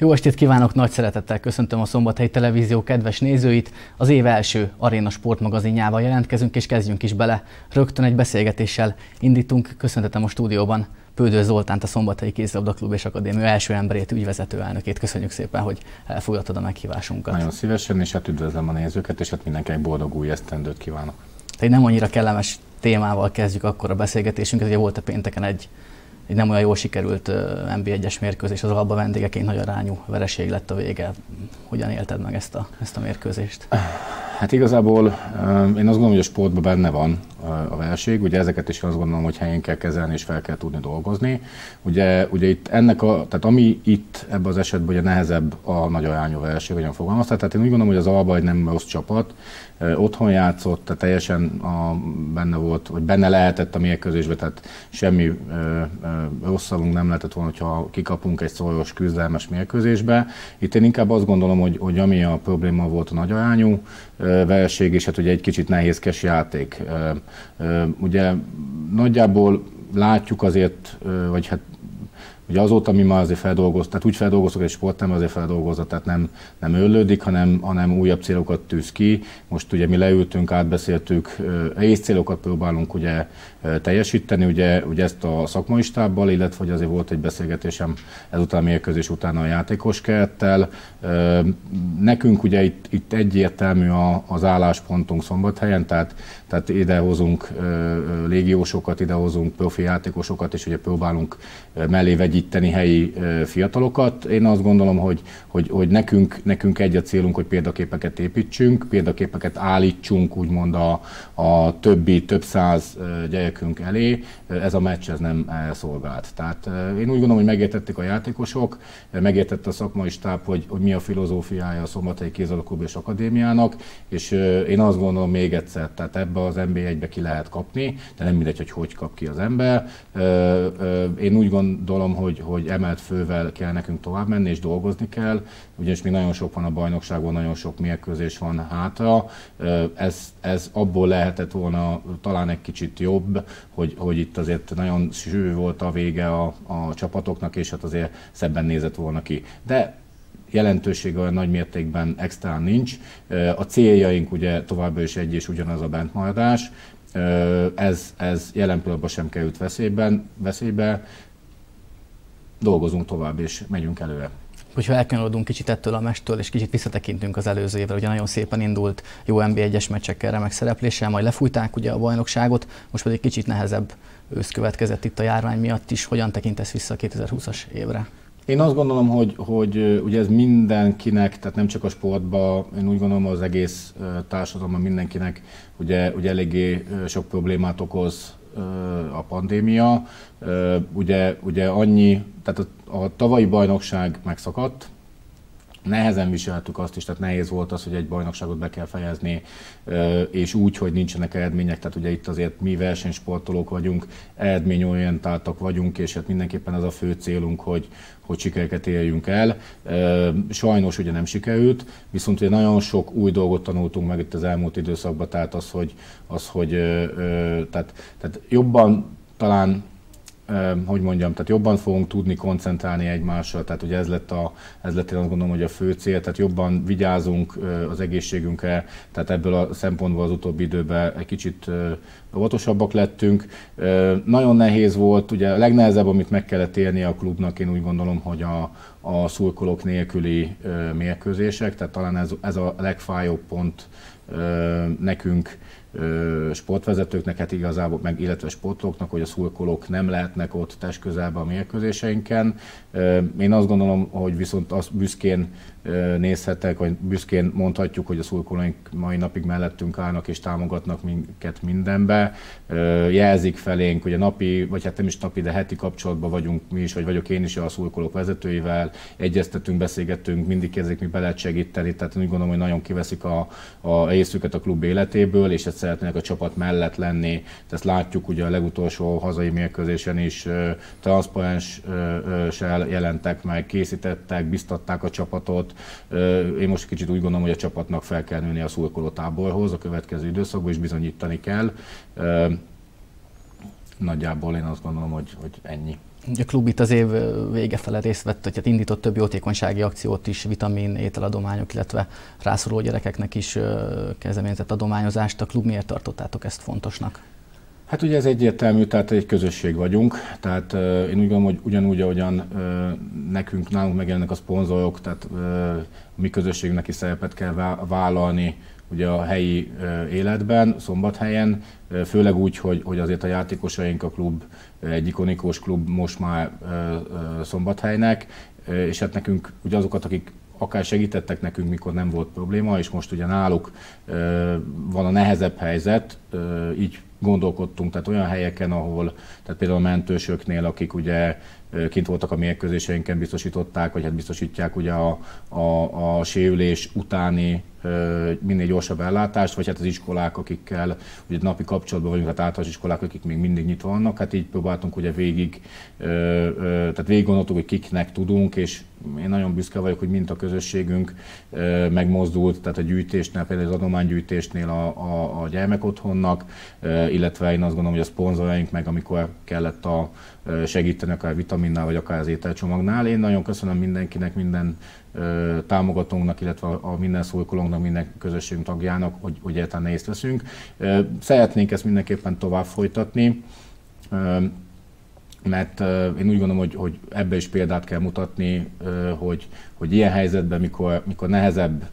Jó estét kívánok, nagy szeretettel köszöntöm a Szombathelyi Televízió kedves nézőit. Az év első Aréna sportmagazinjával jelentkezünk, és kezdjünk is bele. Rögtön egy beszélgetéssel indítunk. Köszöntetem a stúdióban Pődő Zoltánt, a Szombathelyi Kézilabda Klub és Akadémia első emberét, ügyvezető elnökét. Köszönjük szépen, hogy elfogadtad a meghívásunkat. Nagyon szívesen, és hát üdvözlöm a nézőket, és hát mindenkinek boldog új esztendőt kívánok. egy nem annyira kellemes témával kezdjük akkor a beszélgetésünket. Ugye volt a pénteken egy egy nem olyan jól sikerült NB1-es mérkőzés, az alba vendégeként nagy arányú vereség lett a vége. Hogyan élted meg ezt a, ezt a mérkőzést? Hát igazából én azt gondolom, hogy a sportban benne van a verség, ugye ezeket is azt gondolom, hogy helyén kell kezelni és fel kell tudni dolgozni. Ugye, ugye itt ennek a, tehát ami itt ebben az esetben ugye nehezebb a nagy arányú verség, hogyan fogalmazta. Tehát én úgy gondolom, hogy az Alba egy nem rossz csapat, otthon játszott, tehát teljesen a, benne volt, vagy benne lehetett a mérkőzésbe, tehát semmi ö, ö, rosszalunk nem lehetett volna, hogyha kikapunk egy szoros, küzdelmes mérkőzésbe. Itt én inkább azt gondolom, hogy, hogy ami a probléma volt a nagy arányú verség, és hát ugye egy kicsit nehézkes játék. Ugye nagyjából látjuk azért, vagy hát Ugye azóta mi már azért feldolgoztuk, tehát úgy feldolgoztuk, egy sport nem azért feldolgozza, tehát nem, nem öllődik, hanem, hanem újabb célokat tűz ki. Most ugye mi leültünk, átbeszéltük, célokat próbálunk ugye teljesíteni, ugye, ugye ezt a szakmai stábbal, illetve hogy azért volt egy beszélgetésem ezután a mérkőzés után a játékos kerettel. Nekünk ugye itt, itt egyértelmű az álláspontunk szombathelyen, tehát, tehát idehozunk légiósokat, idehozunk profi játékosokat, és ugye próbálunk mellé vegyíteni helyi fiatalokat. Én azt gondolom, hogy, hogy, hogy nekünk, nekünk egy a célunk, hogy példaképeket építsünk, példaképeket állítsunk úgymond a, a többi, több száz gyerekünk elé. Ez a meccs ez nem elszolgált. Tehát én úgy gondolom, hogy megértették a játékosok, megértette a szakmai stáb, hogy, hogy mi a filozófiája a Szombathelyi Kézalaklub és Akadémiának, és én azt gondolom még egyszer, tehát ebbe az NB1-be ki lehet kapni, de nem mindegy, hogy hogy kap ki az ember. Én úgy gondolom, hogy, hogy emelt fővel kell nekünk tovább menni, és dolgozni kell, ugyanis még nagyon sok van a bajnokságon, nagyon sok mérkőzés van hátra. Ez, ez abból lehetett volna talán egy kicsit jobb, hogy, hogy itt azért nagyon sűrű volt a vége a, a csapatoknak, és hát azért szebben nézett volna ki. De jelentősége olyan nagy mértékben extrán nincs. A céljaink ugye továbbra is egy és ugyanaz a bentmaradás. Ez, ez jelen pillanatban sem került veszélyben, veszélybe. Dolgozunk tovább és megyünk előre hogyha elkanyarodunk kicsit ettől a mestől, és kicsit visszatekintünk az előző évre, ugye nagyon szépen indult jó NB1-es meccsekkel, remek szerepléssel, majd lefújták ugye a bajnokságot, most pedig kicsit nehezebb ősz következett itt a járvány miatt is. Hogyan tekintesz vissza a 2020-as évre? Én azt gondolom, hogy, hogy ugye ez mindenkinek, tehát nem csak a sportban, én úgy gondolom az egész társadalomban mindenkinek ugye, ugye eléggé sok problémát okoz a pandémia. Ugye, ugye annyi, tehát a, a tavalyi bajnokság megszakadt, nehezen viseltük azt is, tehát nehéz volt az, hogy egy bajnokságot be kell fejezni, és úgy, hogy nincsenek eredmények, tehát ugye itt azért mi versenysportolók vagyunk, eredményorientáltak vagyunk, és hát mindenképpen az a fő célunk, hogy, hogy sikereket érjünk el. Sajnos ugye nem sikerült, viszont ugye nagyon sok új dolgot tanultunk meg itt az elmúlt időszakban, tehát az, hogy, az, hogy tehát, tehát jobban talán hogy mondjam, tehát jobban fogunk tudni koncentrálni egymásra, tehát ugye ez lett, a, ez lett én azt gondolom, hogy a fő cél, tehát jobban vigyázunk az egészségünkre, tehát ebből a szempontból az utóbbi időben egy kicsit óvatosabbak lettünk. Nagyon nehéz volt, ugye a legnehezebb, amit meg kellett élni a klubnak, én úgy gondolom, hogy a, a szurkolók nélküli mérkőzések, tehát talán ez, ez a legfájóbb pont nekünk, sportvezetőknek, hát igazából meg illetve sportolóknak, hogy a szurkolók nem lehetnek ott testközelben a mérkőzéseinken. Én azt gondolom, hogy viszont azt büszkén nézhetek, vagy büszkén mondhatjuk, hogy a szurkolóink mai napig mellettünk állnak és támogatnak minket mindenbe. Jelzik felénk, hogy a napi, vagy hát nem is napi, de heti kapcsolatban vagyunk mi is, vagy vagyok én is a szurkolók vezetőivel, egyeztetünk, beszélgetünk, mindig kérdezik, mi be lehet segíteni, tehát úgy gondolom, hogy nagyon kiveszik a, a részüket a klub életéből, és ezt szeretnének a csapat mellett lenni. Ezt látjuk ugye a legutolsó hazai mérkőzésen is, transzparenssel jelentek meg, készítettek, biztatták a csapatot, én most kicsit úgy gondolom, hogy a csapatnak fel kell nőni a szurkoló táborhoz a következő időszakban, és bizonyítani kell. nagyjából én azt gondolom, hogy, hogy ennyi. A klub itt az év vége fele részt vett, hogy hát indított több jótékonysági akciót is, vitamin, ételadományok, illetve rászoruló gyerekeknek is kezdeményezett adományozást. A klub miért tartottátok ezt fontosnak? Hát ugye ez egyértelmű, tehát egy közösség vagyunk, tehát uh, én úgy gondolom, hogy ugyanúgy, ahogyan uh, nekünk, nálunk megjelennek a szponzorok, tehát uh, mi közösségnek is szerepet kell vállalni ugye a helyi uh, életben, szombathelyen, uh, főleg úgy, hogy, hogy azért a játékosaink a klub egy ikonikus klub most már uh, uh, szombathelynek, uh, és hát nekünk ugye azokat, akik akár segítettek nekünk, mikor nem volt probléma, és most ugye náluk van a nehezebb helyzet, így gondolkodtunk, tehát olyan helyeken, ahol, tehát például a mentősöknél, akik ugye kint voltak a mérkőzéseinken, biztosították, vagy hát biztosítják ugye a, a, a sérülés utáni minél gyorsabb ellátást, vagy hát az iskolák, akikkel ugye napi kapcsolatban vagyunk, tehát általános iskolák, akik még mindig nyitva vannak, hát így próbáltunk ugye végig, tehát végig gondoltuk, hogy kiknek tudunk, és én nagyon büszke vagyok, hogy mint a közösségünk megmozdult, tehát a gyűjtésnél, például az adománygyűjtésnél a, a, a gyermekotthonnak, illetve én azt gondolom, hogy a szponzoraink meg, amikor kellett a segíteni akár vitaminnál, vagy akár az ételcsomagnál. Én nagyon köszönöm mindenkinek, minden támogatónknak, illetve a minden szurkolónknak, minden közösségünk tagjának, hogy, hogy egyáltalán részt veszünk. Szeretnénk ezt mindenképpen tovább folytatni mert én úgy gondolom, hogy, hogy ebbe is példát kell mutatni, hogy, hogy ilyen helyzetben, mikor, mikor nehezebb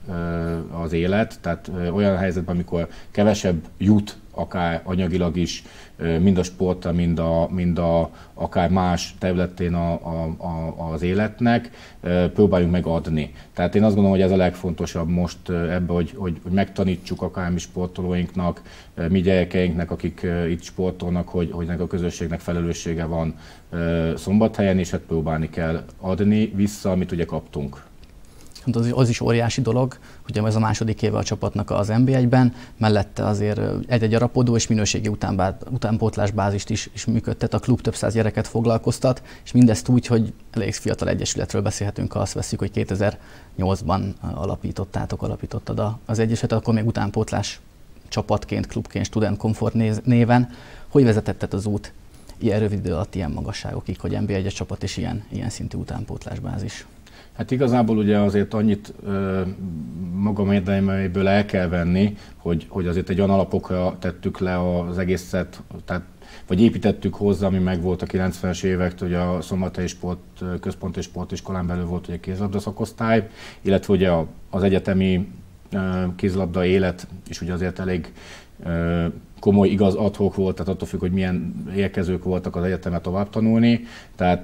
az élet, tehát olyan helyzetben, amikor kevesebb jut akár anyagilag is, mind a sportra, mind, a, mind a, akár más területén a, a, a, az életnek, próbáljunk meg adni. Tehát én azt gondolom, hogy ez a legfontosabb most ebbe, hogy, hogy, hogy megtanítsuk akár mi sportolóinknak, mi gyerekeinknek, akik itt sportolnak, hogy, hogy a közösségnek felelőssége van szombathelyen, és hát próbálni kell adni vissza, amit ugye kaptunk az, az is óriási dolog, hogy ez a második éve a csapatnak az NB1-ben, mellette azért egy-egy arapodó és minőségi utánbá, utánpótlás bázist is, is működtet, a klub több száz gyereket foglalkoztat, és mindezt úgy, hogy elég fiatal egyesületről beszélhetünk, ha azt veszük, hogy 2008-ban alapítottátok, alapítottad az egyesületet, akkor még utánpótlás csapatként, klubként, Student Comfort néven. Hogy vezetetted az út ilyen rövid idő alatt ilyen magasságokig, hogy NB1-es csapat és ilyen, ilyen szintű utánpótlásbázis? Hát igazából ugye azért annyit ö, magam érdemeiből el kell venni, hogy, hogy azért egy olyan alapokra tettük le az egészet, tehát vagy építettük hozzá, ami meg volt a 90-es évektől, hogy a Szombathelyi Sport Központ és Sportiskolán belül volt ugye kézlabda szakosztály, illetve ugye az egyetemi kézlabda élet is ugye azért elég komoly igaz adhok volt, tehát attól függ, hogy milyen érkezők voltak az egyetemet tovább tanulni. Tehát,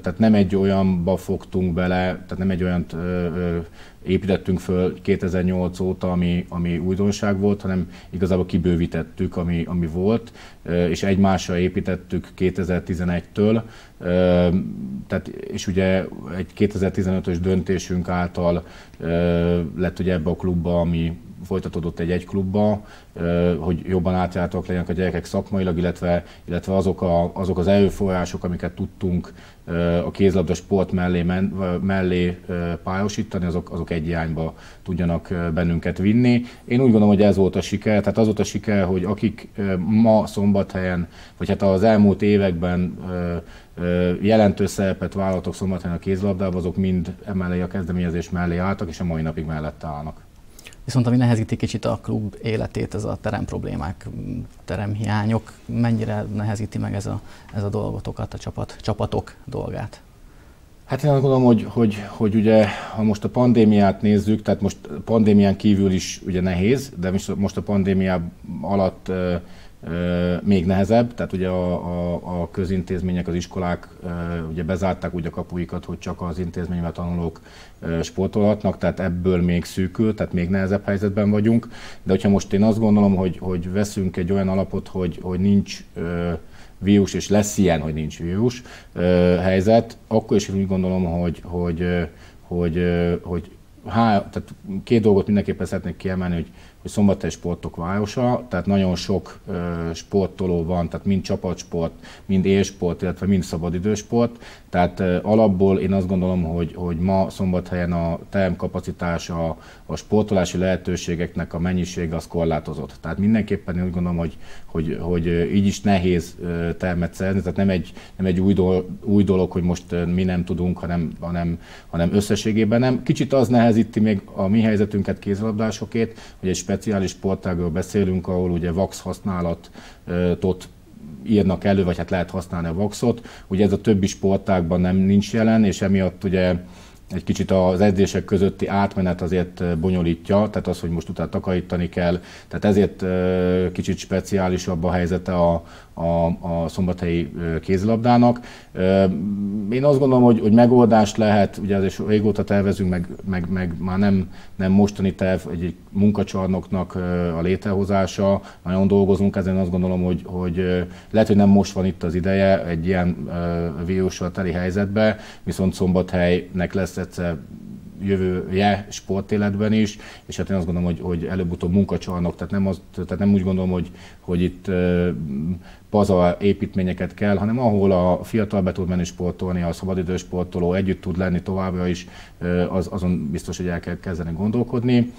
tehát nem egy olyanba fogtunk bele, tehát nem egy olyan építettünk föl 2008 óta, ami, ami újdonság volt, hanem igazából kibővítettük, ami, ami volt, és egymásra építettük 2011-től. Tehát, és ugye egy 2015-ös döntésünk által lett ugye ebbe a klubba, ami folytatódott egy egy klubba, hogy jobban átjártak legyenek a gyerekek szakmailag, illetve, illetve azok, a, azok az erőforrások, amiket tudtunk a kézlabda sport mellé, mellé pályosítani, azok, azok egy irányba tudjanak bennünket vinni. Én úgy gondolom, hogy ez volt a siker, tehát az volt a siker, hogy akik ma szombathelyen, vagy hát az elmúlt években jelentős szerepet vállaltak szombathelyen a kézlabdában, azok mind emellé a kezdeményezés mellé álltak, és a mai napig mellette állnak. Viszont ami nehezíti kicsit a klub életét, ez a terem problémák, teremhiányok, mennyire nehezíti meg ez a, ez a dolgotokat, a csapat, csapatok dolgát? Hát én azt gondolom, hogy, hogy, hogy ugye, ha most a pandémiát nézzük, tehát most pandémián kívül is ugye nehéz, de most a pandémia alatt még nehezebb, tehát ugye a, a, a közintézmények, az iskolák ugye bezárták úgy a kapuikat, hogy csak az intézményben tanulók sportolhatnak, tehát ebből még szűkül, tehát még nehezebb helyzetben vagyunk. De hogyha most én azt gondolom, hogy, hogy veszünk egy olyan alapot, hogy, hogy nincs vírus, és lesz ilyen, hogy nincs vírus helyzet, akkor is úgy gondolom, hogy, hogy, hogy, hogy há, tehát két dolgot mindenképpen szeretnék kiemelni, hogy hogy Szombathely sportok városa, tehát nagyon sok sportoló van, tehát mind csapatsport, mind élsport, illetve mind szabadidősport, tehát alapból én azt gondolom, hogy, hogy ma Szombathelyen a termkapacitás, a, sportolási lehetőségeknek a mennyisége az korlátozott. Tehát mindenképpen én úgy gondolom, hogy, hogy, hogy így is nehéz termet szerzni, tehát nem egy, nem egy új, dolog, új dolog, hogy most mi nem tudunk, hanem, hanem, hanem összességében nem. Kicsit az nehezíti még a mi helyzetünket kézlabdásokét, hogy egy speciális sportágról beszélünk, ahol ugye VAX használatot írnak elő, vagy hát lehet használni a Voxot. Ugye ez a többi sportágban nem nincs jelen, és emiatt ugye egy kicsit az edzések közötti átmenet azért bonyolítja, tehát az, hogy most utána takarítani kell, tehát ezért kicsit speciálisabb a helyzete a, a, a szombathelyi kézilabdának. Én azt gondolom, hogy, hogy megoldást lehet, ugye ez régóta tervezünk, meg, meg, meg már nem, nem mostani terv, egy, egy munkacsarnoknak a létrehozása, nagyon dolgozunk ezen, azt gondolom, hogy, hogy lehet, hogy nem most van itt az ideje egy ilyen vírussal teli helyzetbe, viszont Szombathelynek lesz egyszer jövője sportéletben is, és hát én azt gondolom, hogy, hogy előbb-utóbb munkacsalnak, tehát nem, az, tehát nem úgy gondolom, hogy, hogy itt uh, paza építményeket kell, hanem ahol a fiatal be tud menni sportolni, a szabadidős sportoló együtt tud lenni továbbra is, uh, az, azon biztos, hogy el kell kezdeni gondolkodni.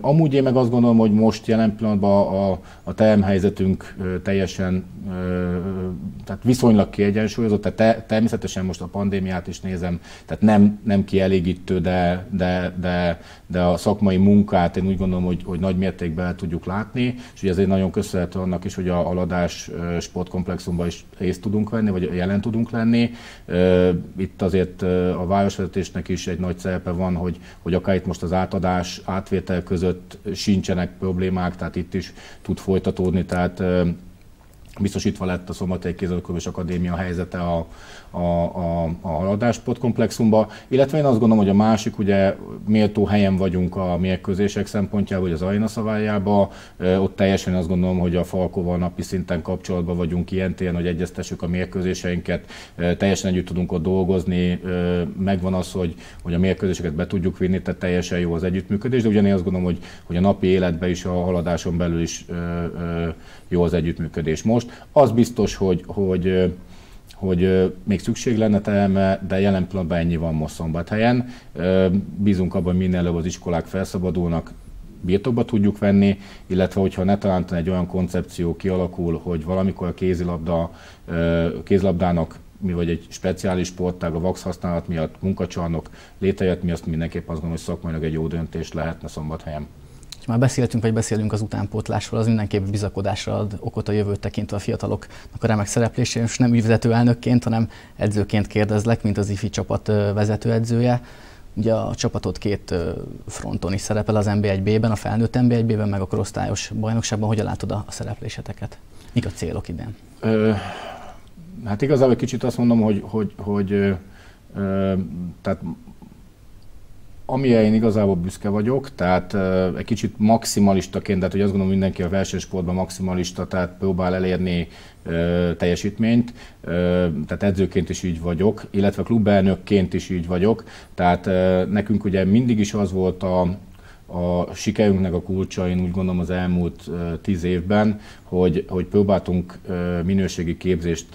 Amúgy én meg azt gondolom, hogy most jelen pillanatban a, a termhelyzetünk teljesen, tehát viszonylag kiegyensúlyozott, tehát te, természetesen most a pandémiát is nézem, tehát nem, nem kielégítő, de, de, de, de a szakmai munkát én úgy gondolom, hogy, hogy nagy mértékben tudjuk látni, és ugye ezért nagyon köszönhető annak is, hogy a Aladás sportkomplexumban is részt tudunk venni, vagy jelen tudunk lenni. Itt azért a városvezetésnek is egy nagy szerepe van, hogy, hogy akár itt most az átadás, átvétel között sincsenek problémák, tehát itt is tud folytatódni, tehát biztosítva lett a Szombathely Kézilabda Akadémia helyzete a, a, a, a haladás sportkomplexumba, illetve én azt gondolom, hogy a másik, ugye méltó helyen vagyunk a mérkőzések szempontjából, hogy az Aina szavájába, ott teljesen azt gondolom, hogy a Falkóval napi szinten kapcsolatban vagyunk ilyen téren, hogy egyeztessük a mérkőzéseinket, teljesen együtt tudunk ott dolgozni, megvan az, hogy, hogy a mérkőzéseket be tudjuk vinni, tehát teljesen jó az együttműködés, de ugyanígy azt gondolom, hogy, hogy a napi életben is, a haladáson belül is jó az együttműködés. Most az biztos, hogy, hogy hogy még szükség lenne terme, de jelen pillanatban ennyi van most szombathelyen. Bízunk abban, hogy minél előbb az iskolák felszabadulnak, birtokba tudjuk venni, illetve hogyha ne talán egy olyan koncepció kialakul, hogy valamikor a kézilabda, kézilabdának mi vagy egy speciális sportág a VAX használat miatt, munkacsarnok létrejött, mi azt mindenképp azt gondolom, hogy szakmailag egy jó döntés lehetne szombathelyen. És már beszéltünk, vagy beszélünk az utánpótlásról, az mindenképp bizakodásra ad okot a jövőt tekintve a fiataloknak a remek szereplésére. Most nem ügyvezető elnökként, hanem edzőként kérdezlek, mint az IFI csapat vezetőedzője. Ugye a csapatot két fronton is szerepel az NB1B-ben, a felnőtt NB1B-ben, meg a korosztályos bajnokságban. Hogyan látod a szerepléseteket? Mik a célok idén? Ö, hát igazából kicsit azt mondom, hogy, hogy, hogy ö, tehát amilyen én igazából büszke vagyok, tehát egy kicsit maximalistaként, tehát hogy azt gondolom mindenki a versenysportban maximalista, tehát próbál elérni uh, teljesítményt, uh, tehát edzőként is így vagyok, illetve klubelnökként is így vagyok, tehát uh, nekünk ugye mindig is az volt a, a sikerünknek a kulcsa, én úgy gondolom az elmúlt tíz évben, hogy, hogy próbáltunk minőségi képzést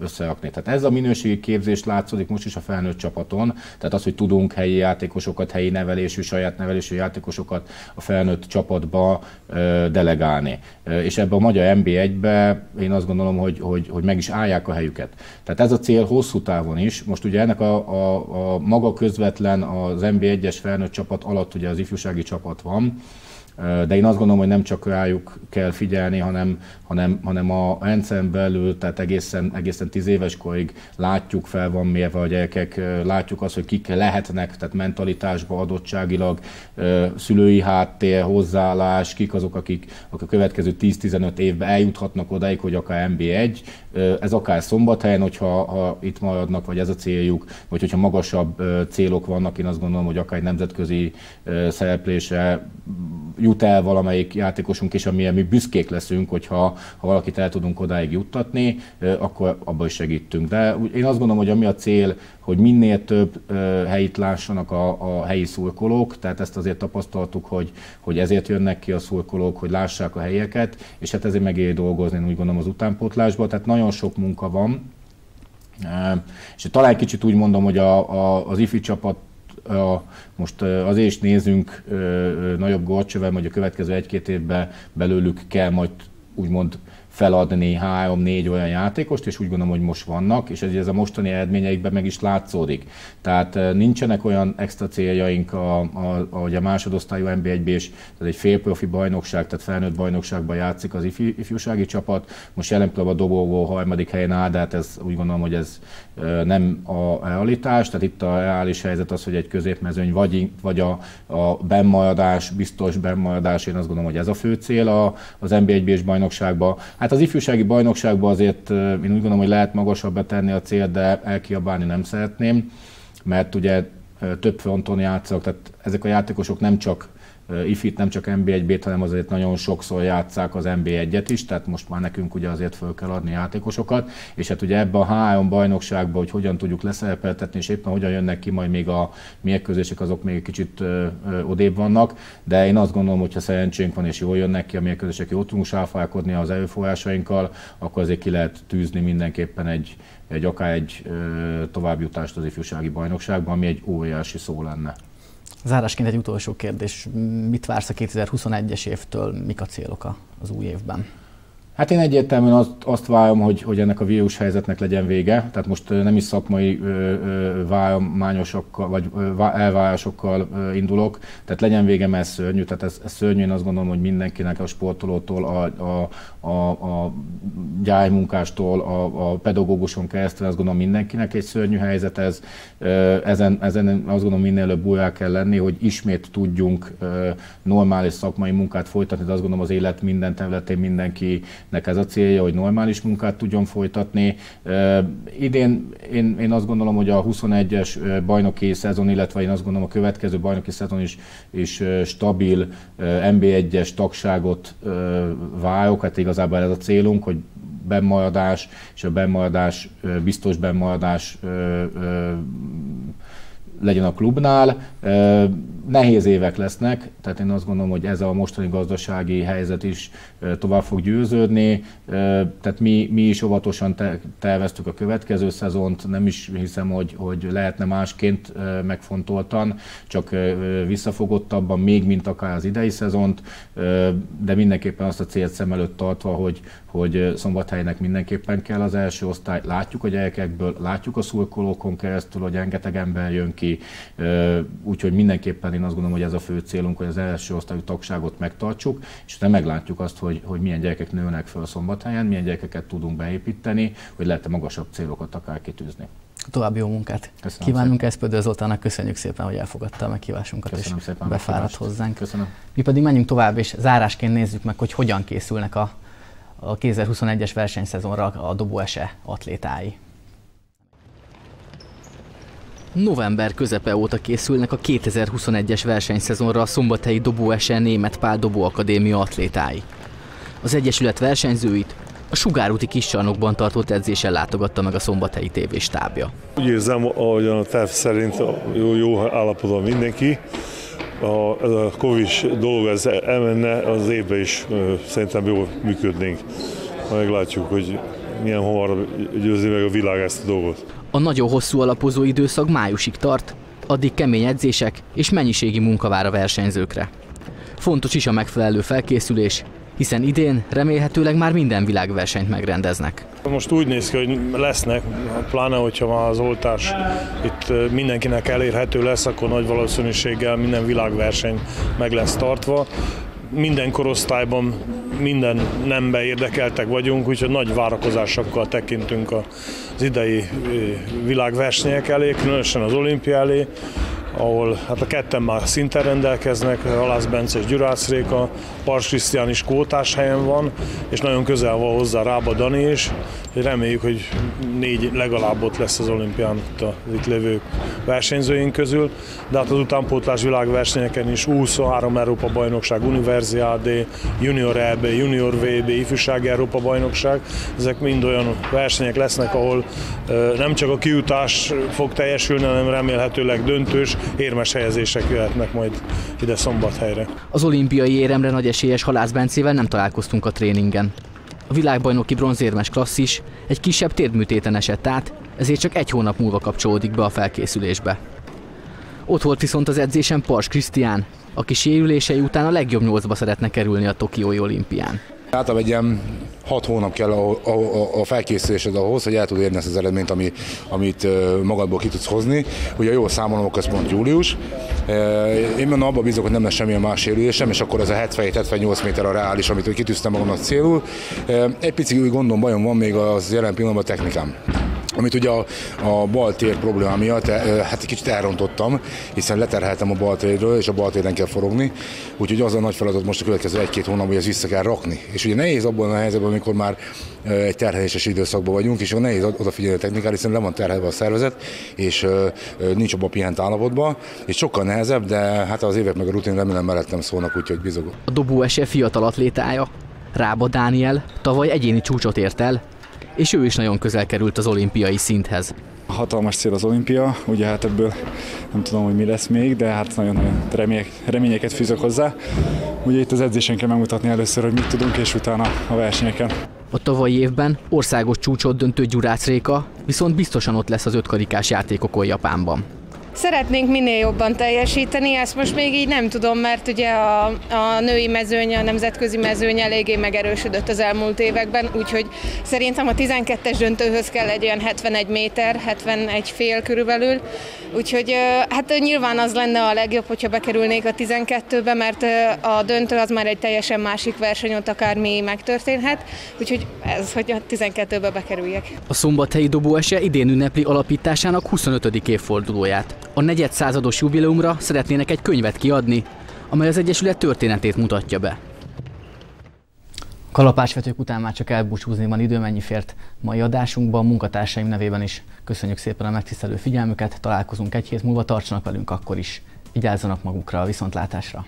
összerakni. Tehát ez a minőségi képzés látszódik most is a felnőtt csapaton, tehát az, hogy tudunk helyi játékosokat, helyi nevelésű, saját nevelésű játékosokat a felnőtt csapatba delegálni. És ebbe a magyar NB1-be én azt gondolom, hogy, hogy, hogy meg is állják a helyüket. Tehát ez a cél hosszú távon is. Most ugye ennek a, a, a maga közvetlen az NB1-es felnőtt csapat alatt ugye az ifjúsági csapat van, de én azt gondolom, hogy nem csak rájuk kell figyelni, hanem, hanem, hanem a rendszeren belül, tehát egészen, egészen tíz éves korig látjuk fel van mérve a gyerekek, látjuk azt, hogy kik lehetnek, tehát mentalitásba, adottságilag, szülői háttér, hozzáállás, kik azok, akik, akik a következő 10-15 évben eljuthatnak odáig, hogy akár MB1, ez akár szombathelyen, hogyha ha itt maradnak, vagy ez a céljuk, vagy hogyha magasabb célok vannak, én azt gondolom, hogy akár nemzetközi szereplése jut el valamelyik játékosunk, és amilyen mi büszkék leszünk, hogyha ha valakit el tudunk odáig juttatni, akkor abban is segítünk. De én azt gondolom, hogy ami a cél, hogy minél több helyit lássanak a, a helyi szurkolók, tehát ezt azért tapasztaltuk, hogy, hogy ezért jönnek ki a szurkolók, hogy lássák a helyeket, és hát ezért megéri dolgozni, úgy gondolom az utánpótlásban, tehát nagyon sok munka van, és talán kicsit úgy mondom, hogy a, a, az ifi csapat a, most azért is nézünk nagyobb gorcsövel, hogy a következő egy-két évben belőlük kell majd úgymond feladni három-négy olyan játékost, és úgy gondolom, hogy most vannak, és ez, a mostani eredményeikben meg is látszódik. Tehát nincsenek olyan extra céljaink, a, a, a, a másodosztályú NB1-b és tehát egy félprofi bajnokság, tehát felnőtt bajnokságban játszik az ifj, ifjúsági csapat. Most jelen a dobogó harmadik helyen áll, de hát ez úgy gondolom, hogy ez nem a realitás, tehát itt a reális helyzet az, hogy egy középmezőny vagy, vagy a, a bennmaradás, biztos bennmaradás, én azt gondolom, hogy ez a fő cél a, az NB1-b és bajnokságban. Hát az ifjúsági bajnokságban azért én úgy gondolom, hogy lehet magasabbra tenni a cél, de elkiabálni nem szeretném, mert ugye több fronton játszok, tehát ezek a játékosok nem csak ifit nem csak NB1-b, hanem azért nagyon sokszor játszák az NB1-et is, tehát most már nekünk ugye azért föl kell adni játékosokat, és hát ugye ebbe a három bajnokságban, hogy hogyan tudjuk leszerepeltetni, és éppen hogyan jönnek ki majd még a mérkőzések, azok még egy kicsit ö, ö, odébb vannak, de én azt gondolom, hogy ha szerencsénk van és jól jönnek ki a mérkőzések, jól tudunk sáfálkodni az erőforrásainkkal, akkor azért ki lehet tűzni mindenképpen egy, egy akár egy ö, továbbjutást az ifjúsági bajnokságban, ami egy óriási szó lenne. Zárásként egy utolsó kérdés. Mit vársz a 2021-es évtől, mik a célok az új évben? Hát én egyértelműen azt, azt várom, hogy, hogy ennek a vírus helyzetnek legyen vége. Tehát most nem is szakmai várományosokkal, vagy elvárásokkal indulok. Tehát legyen vége, mert szörnyű. Tehát ez, ez szörnyű, én azt gondolom, hogy mindenkinek a sportolótól, a, a, a, a gyájmunkástól, a, a pedagóguson keresztül, azt gondolom mindenkinek egy szörnyű helyzet ez. Ezen, ezen azt gondolom minél előbb újra kell lenni, hogy ismét tudjunk normális szakmai munkát folytatni, de azt gondolom az élet minden területén mindenki nek ez a célja, hogy normális munkát tudjon folytatni. Idén én, én azt gondolom, hogy a 21-es bajnoki szezon, illetve én azt gondolom a következő bajnoki szezon is, is stabil NB1-es tagságot várok, hát igazából ez a célunk, hogy bennmaradás, és a bennmaradás, biztos bennmaradás legyen a klubnál. Nehéz évek lesznek, tehát én azt gondolom, hogy ez a mostani gazdasági helyzet is tovább fog győződni. Tehát mi, mi is óvatosan terveztük a következő szezont, nem is hiszem, hogy, hogy lehetne másként megfontoltan, csak visszafogottabban, még mint akár az idei szezont, de mindenképpen azt a célt szem előtt tartva, hogy, hogy Szombathelynek mindenképpen kell az első osztály. Látjuk a gyerekekből, látjuk a szurkolókon keresztül, hogy rengeteg ember jön ki, úgyhogy mindenképpen én azt gondolom, hogy ez a fő célunk, hogy az első osztályú tagságot megtartsuk, és utána meglátjuk azt, hogy, hogy milyen gyerekek nőnek föl Szombathelyen, milyen gyerekeket tudunk beépíteni, hogy lehet-e magasabb célokat akár kitűzni. További jó munkát. Köszönöm Kívánunk Eszpödő Zoltának, köszönjük szépen, hogy elfogadta a meghívásunkat, Köszönöm és szépen befáradt hozzánk. Köszönöm. Mi pedig menjünk tovább, és zárásként nézzük meg, hogy hogyan készülnek a, a 2021-es versenyszezonra a dobóese atlétái. November közepe óta készülnek a 2021-es versenyszezonra a szombathelyi dobóese Német Pál Dobóakadémia atlétái. Az Egyesület versenyzőit a Sugárúti kiscsarnokban tartott edzésen látogatta meg a szombathelyi tévéstábja. Úgy érzem, ahogyan a terv szerint jó, jó állapotban mindenki. A, ez a Covid dolog ez elmenne, az évben is szerintem jól működnénk. Meglátjuk, hogy milyen hamar győzi meg a világ ezt a dolgot. A nagyon hosszú alapozó időszak májusig tart, addig kemény edzések és mennyiségi munka vár a versenyzőkre. Fontos is a megfelelő felkészülés, hiszen idén remélhetőleg már minden világversenyt megrendeznek. Most úgy néz ki, hogy lesznek, pláne hogyha már az oltás itt mindenkinek elérhető lesz, akkor nagy valószínűséggel minden világverseny meg lesz tartva minden korosztályban, minden nembe érdekeltek vagyunk, úgyhogy nagy várakozásokkal tekintünk az idei világversenyek elé, különösen az olimpia elé, ahol hát a ketten már szinten rendelkeznek, Halász Bence és Gyurász Réka, Pars Krisztián is kótás helyen van, és nagyon közel van hozzá Rába Dani is. Reméljük, hogy négy legalább ott lesz az olimpián itt, a, itt lévő versenyzőink közül, de hát az utánpótlás világversenyeken is 23 Európa bajnokság, Universiade, Junior EB, Junior VB, Ifjúság Európa bajnokság, ezek mind olyan versenyek lesznek, ahol nem csak a kiutás fog teljesülni, hanem remélhetőleg döntős, érmes helyezések jöhetnek majd ide szombathelyre. Az olimpiai éremre nagy esélyes Halász Bencével nem találkoztunk a tréningen. A világbajnoki bronzérmes klasszis egy kisebb térdműtéten esett át, ezért csak egy hónap múlva kapcsolódik be a felkészülésbe. Ott volt viszont az edzésen Pars Krisztián, aki sérülései után a legjobb nyolcba szeretne kerülni a Tokiói olimpián. Általában egy ilyen hat hónap kell a, a, a, felkészülésed ahhoz, hogy el tud érni ezt az eredményt, ami, amit magadból ki tudsz hozni. Ugye jó számolom, ez pont július. Én mondom, abban bízok, hogy nem lesz semmilyen más sérülésem, és akkor ez a 77-78 méter a reális, amit kitűztem magamnak célul. Egy pici gondom, bajom van még az jelen pillanatban a technikám amit ugye a, a baltér problémá miatt hát egy kicsit elrontottam, hiszen leterheltem a baltérről, és a baltéren kell forogni, úgyhogy az a nagy feladat most a következő egy-két hónapban, hogy ezt vissza kell rakni. És ugye nehéz abban a helyzetben, amikor már egy terheléses időszakban vagyunk, és nehéz odafigyelni a technikára, hiszen le van terhelve a szervezet, és nincs abban pihent állapotban, és sokkal nehezebb, de hát az évek meg a rutin remélem mellettem szólnak, úgyhogy bizogok. A dobó ese fiatal atlétája, Rába Dániel tavaly egyéni csúcsot ért el, és ő is nagyon közel került az olimpiai szinthez. Hatalmas cél az olimpia, ugye hát ebből nem tudom, hogy mi lesz még, de hát nagyon-nagyon remények, reményeket fűzök hozzá. Ugye itt az edzésen kell megmutatni először, hogy mit tudunk, és utána a versenyeken. A tavalyi évben országos csúcsot döntő Gyurász Réka viszont biztosan ott lesz az ötkarikás játékokon Japánban. Szeretnénk minél jobban teljesíteni, ezt most még így nem tudom, mert ugye a, a női mezőny, a nemzetközi mezőny eléggé megerősödött az elmúlt években, úgyhogy szerintem a 12-es döntőhöz kell egy olyan 71 méter, 71 fél körülbelül, úgyhogy hát nyilván az lenne a legjobb, hogyha bekerülnék a 12-be, mert a döntő az már egy teljesen másik verseny, ott akármi megtörténhet, úgyhogy ez, hogy a 12-be bekerüljek. A szombathelyi dobóese idén ünnepli alapításának 25. évfordulóját. A negyed százados jubileumra szeretnének egy könyvet kiadni, amely az Egyesület történetét mutatja be. Kalapásvetők után már csak elbúcsúzni van idő, mennyi fért mai adásunkban. Munkatársaim nevében is köszönjük szépen a megtisztelő figyelmüket. Találkozunk egy hét múlva, tartsanak velünk akkor is. Vigyázzanak magukra a viszontlátásra!